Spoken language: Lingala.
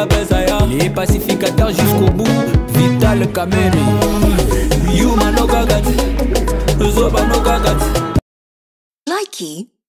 babezaya les pacificateurs jusqu'au bout vital kamene yumanokakati zobanokakati likey